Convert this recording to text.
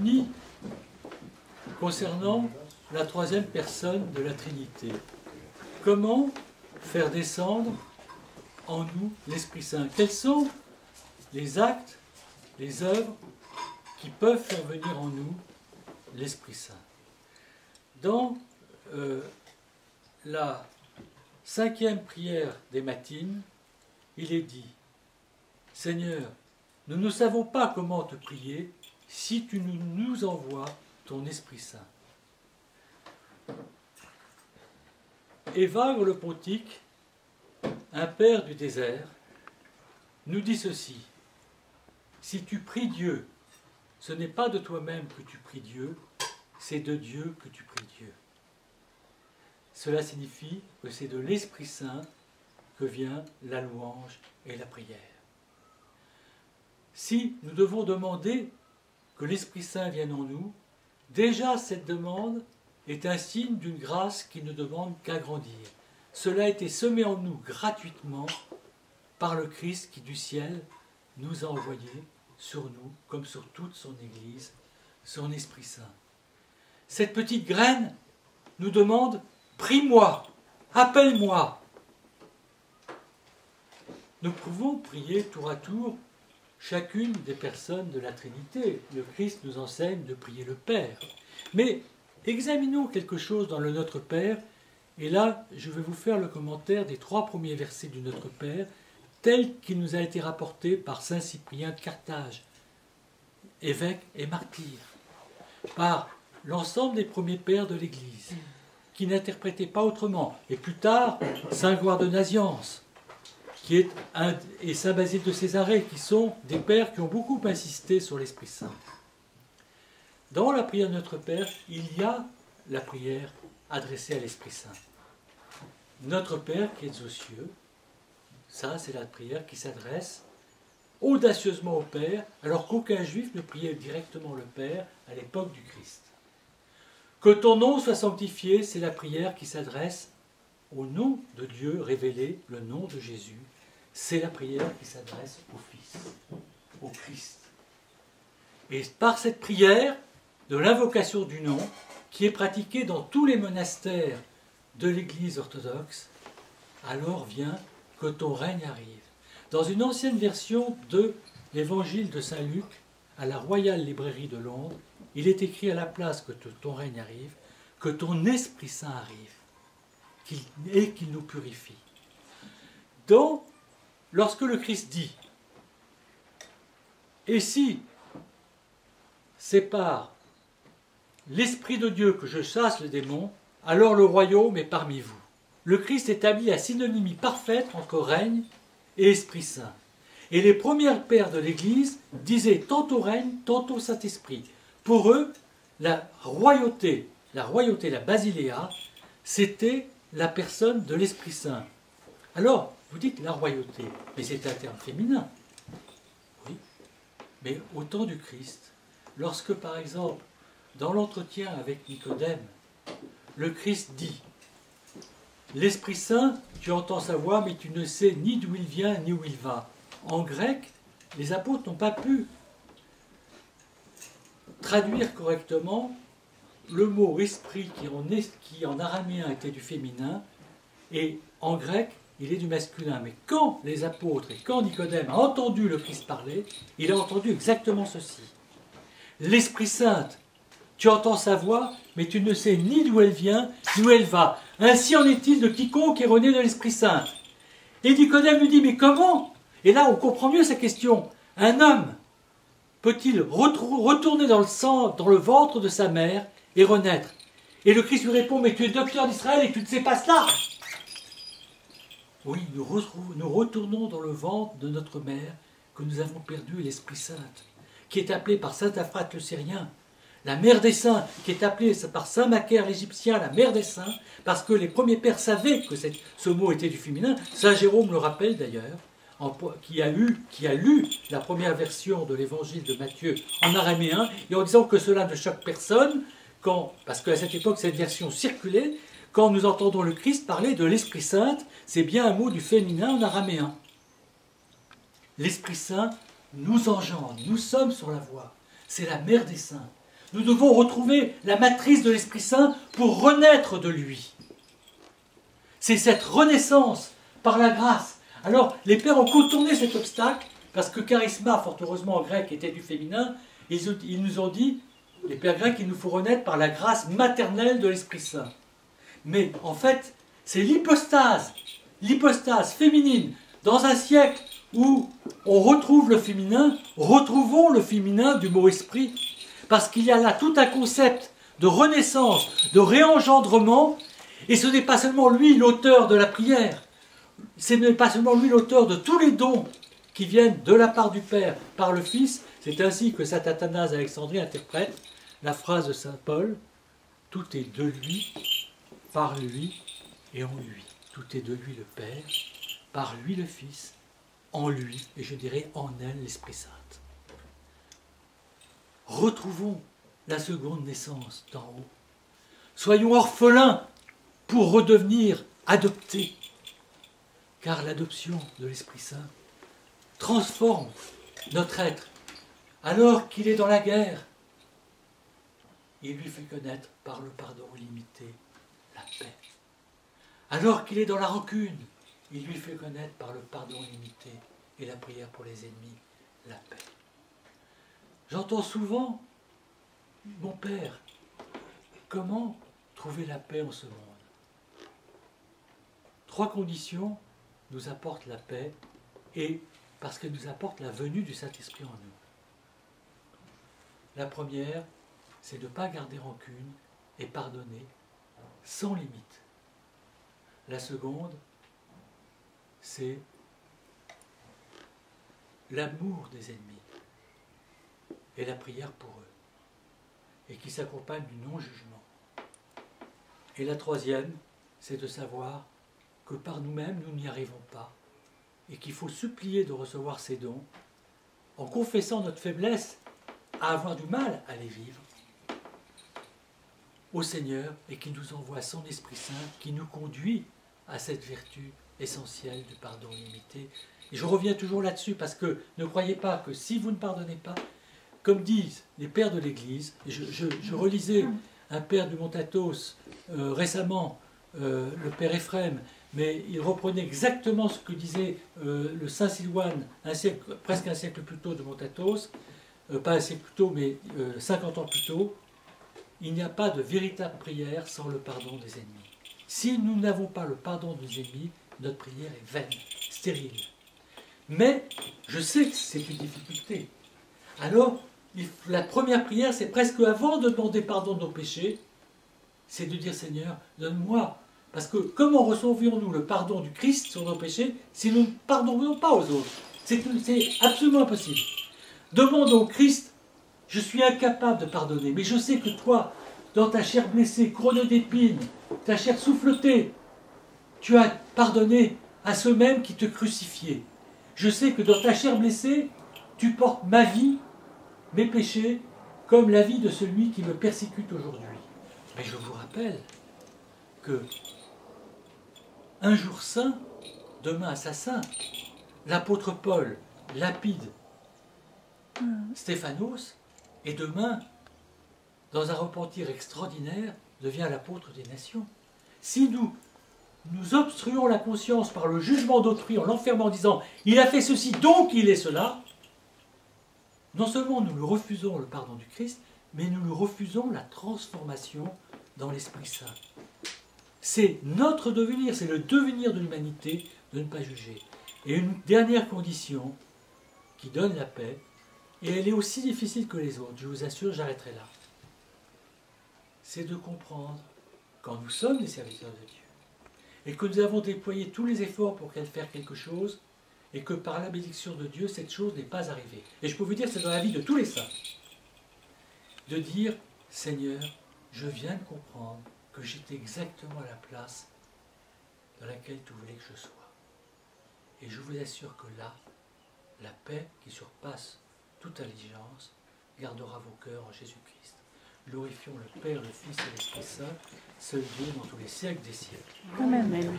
unis concernant la troisième personne de la Trinité. Comment faire descendre en nous l'Esprit Saint? Quels sont les actes, les œuvres qui peuvent faire venir en nous l'Esprit Saint? Dans euh, la cinquième prière des matines, il est dit, Seigneur, nous ne savons pas comment te prier si tu nous envoies ton Esprit Saint. Évagre le Pontique, un père du désert, nous dit ceci. Si tu pries Dieu, ce n'est pas de toi-même que tu pries Dieu, c'est de Dieu que tu pries Dieu. Cela signifie que c'est de l'Esprit Saint que vient la louange et la prière. Si nous devons demander que l'Esprit Saint vienne en nous, déjà cette demande est un signe d'une grâce qui ne demande qu'à grandir. Cela a été semé en nous gratuitement par le Christ qui du ciel nous a envoyé sur nous, comme sur toute son Église, son Esprit Saint. Cette petite graine nous demande Prie-moi, appelle-moi. Nous pouvons prier tour à tour chacune des personnes de la Trinité. Le Christ nous enseigne de prier le Père. Mais examinons quelque chose dans le Notre Père, et là, je vais vous faire le commentaire des trois premiers versets du Notre Père, tel qu'il nous a été rapporté par Saint Cyprien de Carthage, évêque et martyr, par l'ensemble des premiers pères de l'Église qui n'interprétait pas autrement. Et plus tard, Saint Gloire de Naziance, qui est et Saint Basile de Césarée, qui sont des pères qui ont beaucoup insisté sur l'Esprit Saint. Dans la prière de Notre Père, il y a la prière adressée à l'Esprit Saint. Notre Père qui est aux cieux, ça c'est la prière qui s'adresse audacieusement au Père, alors qu'aucun juif ne priait directement le Père à l'époque du Christ. Que ton nom soit sanctifié, c'est la prière qui s'adresse au nom de Dieu révélé, le nom de Jésus. C'est la prière qui s'adresse au Fils, au Christ. Et par cette prière de l'invocation du nom, qui est pratiquée dans tous les monastères de l'Église orthodoxe, alors vient que ton règne arrive. Dans une ancienne version de l'Évangile de Saint Luc, à la Royale Librairie de Londres, il est écrit à la place que ton règne arrive, que ton Esprit Saint arrive, et qu'il nous purifie. Donc, lorsque le Christ dit, et si c'est par l'Esprit de Dieu que je chasse les démons, alors le royaume est parmi vous. Le Christ établit la synonymie parfaite entre règne et Esprit Saint. Et les premières pères de l'Église disaient tantôt règne, tantôt Saint-Esprit. Pour eux, la royauté, la royauté, la basiléa, c'était la personne de l'Esprit Saint. Alors, vous dites la royauté, mais c'est un terme féminin. Oui, mais au temps du Christ, lorsque par exemple, dans l'entretien avec Nicodème, le Christ dit L'Esprit Saint, tu entends sa voix, mais tu ne sais ni d'où il vient ni où il va. En grec, les apôtres n'ont pas pu traduire correctement le mot esprit qui en, en araméen était du féminin et en grec il est du masculin. Mais quand les apôtres et quand Nicodème a entendu le Christ parler, il a entendu exactement ceci. L'Esprit Saint, tu entends sa voix, mais tu ne sais ni d'où elle vient, ni où elle va. Ainsi en est-il de quiconque est rené de l'Esprit Saint. Et Nicodème lui dit, mais comment? Et là, on comprend mieux sa question. Un homme peut-il retourner dans le sang, dans le ventre de sa mère et renaître Et le Christ lui répond, mais tu es docteur d'Israël et tu ne sais pas cela Oui, nous, retournons dans le ventre de notre mère que nous avons perdu l'Esprit Saint, qui est appelé par Saint Aphrate le Syrien, la mère des saints, qui est appelée par Saint Macaire l'Égyptien la mère des saints, parce que les premiers pères savaient que ce mot était du féminin. Saint Jérôme le rappelle d'ailleurs qui a, qui a lu la première version de l'évangile de Matthieu en araméen, et en disant que cela ne choque personne, parce qu'à cette époque cette version circulait, quand nous entendons le Christ parler de l'Esprit Saint, c'est bien un mot du féminin en araméen. L'Esprit Saint nous engendre, nous sommes sur la voie, c'est la mère des saints. nous devons retrouver la matrice de l'Esprit Saint pour renaître de lui. C'est cette renaissance par la grâce. Alors, les pères ont contourné cet obstacle, parce que charisma, fort heureusement en grec, était du féminin. Ils, nous ont dit, les pères grecs, il nous faut renaître par la grâce maternelle de l'Esprit Saint. Mais en fait, c'est l'hypostase, l'hypostase féminine, dans un siècle où on retrouve le féminin, retrouvons le féminin du mot esprit, parce qu'il y a là tout un concept de renaissance, de réengendrement, et ce n'est pas seulement lui l'auteur de la prière, ce n'est pas seulement lui l'auteur de tous les dons qui viennent de la part du Père par le Fils, c'est ainsi que saint Athanase Alexandrie interprète la phrase de saint Paul, tout est de lui, par lui et en lui. Tout est de lui le Père, par lui le Fils, en lui, et je dirais en elle l'Esprit Saint. Retrouvons la seconde naissance d'en haut. Soyons orphelins pour redevenir adoptés, car l'adoption de l'Esprit Saint transforme notre être. Alors qu'il est dans la guerre, il lui fait connaître par le pardon illimité la paix. Alors qu'il est dans la rancune, il lui fait connaître par le pardon limité et la prière pour les ennemis la paix. J'entends souvent, mon Père, comment trouver la paix en ce monde? Trois conditions nous apportent la paix et parce qu'elles nous apportent la venue du Saint-Esprit en nous. La première, c'est de ne pas garder rancune et pardonner sans limite. La seconde, c'est l'amour des ennemis et la prière pour eux, et qui s'accompagne du non-jugement. Et la troisième, c'est de savoir que par nous-mêmes, nous n'y arrivons pas, et qu'il faut supplier de recevoir ces dons en confessant notre faiblesse à avoir du mal à les vivre au Seigneur et qui nous envoie son Esprit Saint qui nous conduit à cette vertu essentielle du pardon limité. Et je reviens toujours là-dessus parce que ne croyez pas que si vous ne pardonnez pas, comme disent les pères de l'Église, je, relisais un père du Montatos euh, récemment, euh, le père Éphrem, mais il reprenait exactement ce que disait euh, le Saint Silouane presque un siècle plus tôt de Montatos, pas un siècle plus tôt, mais 50 ans plus tôt. Il n'y a pas de véritable prière sans le pardon des ennemis. Si nous n'avons pas le pardon des ennemis, notre prière est vaine, stérile. Mais je sais que c'est une difficulté. Alors, la première prière, c'est presque avant de demander pardon de nos péchés, c'est de dire Seigneur, donne-moi. Parce que comment recevions-nous le pardon du Christ sur nos péchés si nous ne pardonnons pas aux autres? C'est absolument impossible. Demandons au Christ, je suis incapable de pardonner, mais je sais que toi, dans ta chair blessée, couronnée d'épines, ta chair souffletée, tu as pardonné à ceux-mêmes qui te crucifiaient. Je sais que dans ta chair blessée, tu portes ma vie, mes péchés, comme la vie de celui qui me persécute aujourd'hui. Mais je vous rappelle que un jour saint, demain assassin, l'apôtre Paul lapide Stéphanos, et demain, dans un repentir extraordinaire, devient l'apôtre des nations. Si nous nous obstruons la conscience par le jugement d'autrui en l'enfermant en disant il a fait ceci donc il est cela, non seulement nous lui refusons le pardon du Christ, mais nous lui refusons la transformation dans l'Esprit Saint. C'est notre devenir, c'est le devenir de l'humanité de ne pas juger. Et une dernière condition qui donne la paix, et elle est aussi difficile que les autres, je vous assure, j'arrêterai là, c'est de comprendre quand nous sommes des serviteurs de Dieu et que nous avons déployé tous les efforts pour qu'elle fasse quelque chose, et que par la bénédiction de Dieu, cette chose n'est pas arrivée. Et je peux vous dire, c'est dans la vie de tous les saints, de dire, Seigneur, je viens de comprendre que j'étais exactement à la place dans laquelle tu voulais que je sois. Et je vous assure que là, la paix qui surpasse toute allégeance gardera vos cœurs en Jésus-Christ. Glorifions le Père, le Fils et l'Esprit Saint, seul Dieu dans tous les siècles des siècles. Amen.